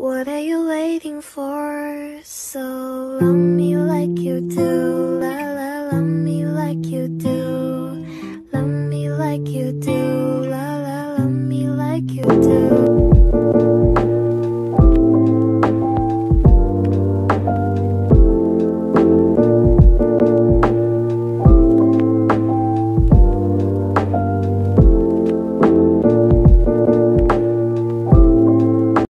What are you waiting for? So love me like you do, la la, love me like you do, love me like you do, la la, love me like you do.